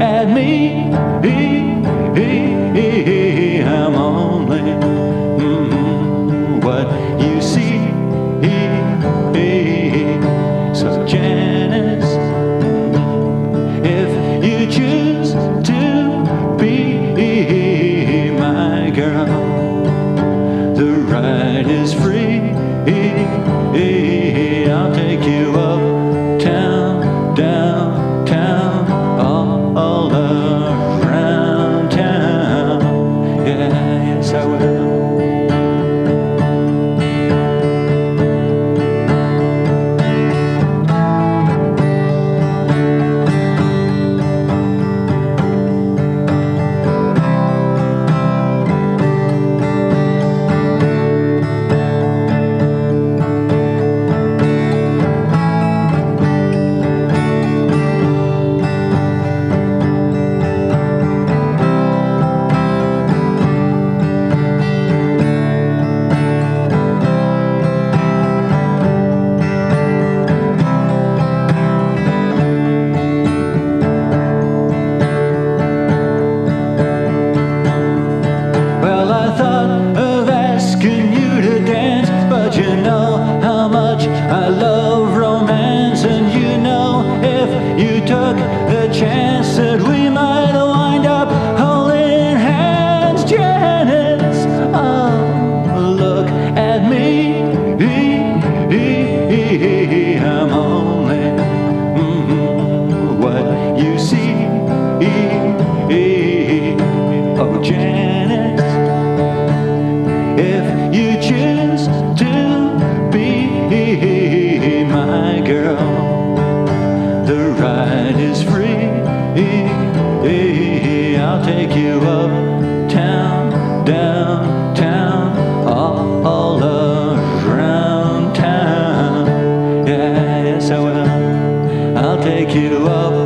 at me. I'm only mm-hmm, what you see. So, Janice, if you choose to be my girl, the ride is free. I'll take you up. if you choose to be my girl. The ride is free. I'll take you uptown, downtown, all, all around town. Yeah, yes, I will. I'll take you up.